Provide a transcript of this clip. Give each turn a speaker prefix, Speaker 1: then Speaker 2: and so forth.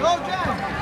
Speaker 1: Go, Jack!